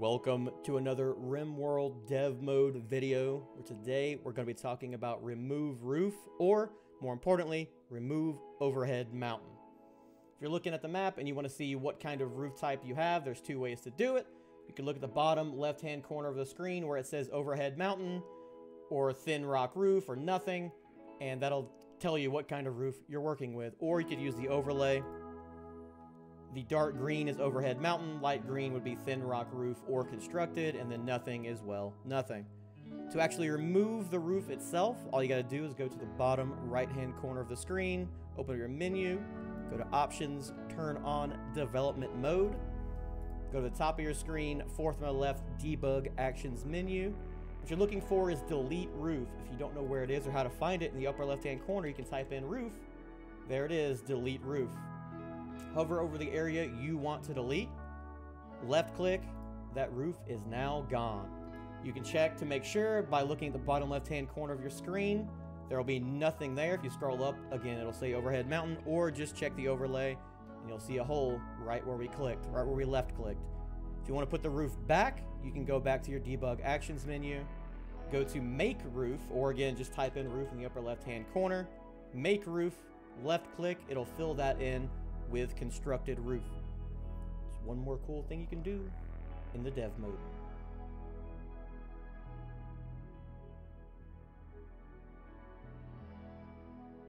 Welcome to another RimWorld Dev Mode video, where today we're going to be talking about remove roof, or more importantly, remove overhead mountain. If you're looking at the map and you want to see what kind of roof type you have, there's two ways to do it. You can look at the bottom left-hand corner of the screen where it says overhead mountain, or thin rock roof, or nothing, and that'll tell you what kind of roof you're working with. Or you could use the overlay the dark green is overhead mountain, light green would be thin rock roof or constructed, and then nothing is, well, nothing. To actually remove the roof itself, all you gotta do is go to the bottom right-hand corner of the screen, open your menu, go to Options, turn on Development Mode, go to the top of your screen, fourth from the left, Debug Actions menu. What you're looking for is Delete Roof. If you don't know where it is or how to find it, in the upper left-hand corner, you can type in Roof. There it is, Delete Roof hover over the area you want to delete, left click, that roof is now gone. You can check to make sure by looking at the bottom left hand corner of your screen. There will be nothing there. If you scroll up, again, it'll say overhead mountain, or just check the overlay and you'll see a hole right where we clicked, right where we left clicked. If you want to put the roof back, you can go back to your debug actions menu, go to make roof, or again, just type in roof in the upper left hand corner, make roof, left click, it'll fill that in with constructed roof. It's one more cool thing you can do in the dev mode.